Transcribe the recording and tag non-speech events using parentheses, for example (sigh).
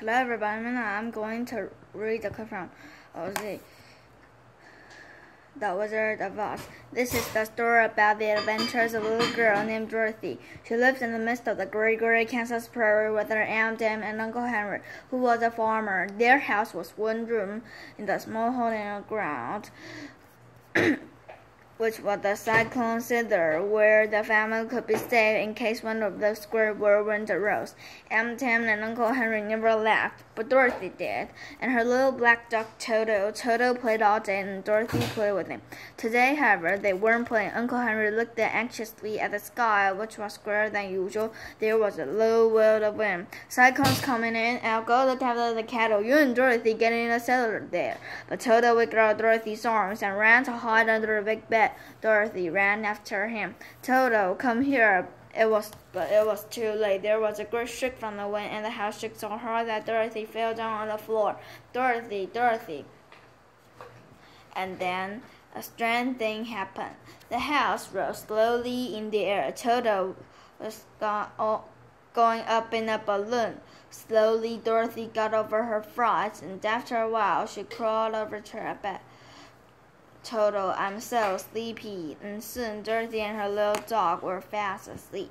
Hello, everybody. I'm going to read a quote from Ozzy, The Wizard of Oz. This is the story about the adventures of a little girl named Dorothy. She lives in the midst of the great, great Kansas prairie with her Aunt Em and Uncle Henry, who was a farmer. Their house was one room in the small hole in the ground. (clears throat) which was the cyclone cellar, where the family could be safe in case one of those great whirlwinds arose. Aunt Em and Uncle Henry never left, but Dorothy did, and her little black dog Toto. Toto played all day, and Dorothy played with him. Today, however, they weren't playing. Uncle Henry looked anxiously at the sky, which was grayer than usual. There was a low wind of wind. Cyclones coming in. I'll go look after the cattle. You and Dorothy get in the cellar there. But Toto wiggled Dorothy's arms and ran to hide under a big bed. Dorothy ran after him. Toto, come here. It was, but it was too late. There was a great shriek from the wind, and the house shook so hard that Dorothy fell down on the floor. Dorothy, Dorothy. And then a strange thing happened. The house rose slowly in the air. Toto was going up in a balloon. Slowly, Dorothy got over her fright, and after a while, she crawled over to her bed. Toto, I'm so sleepy. And soon Dorothy and her little dog were fast asleep.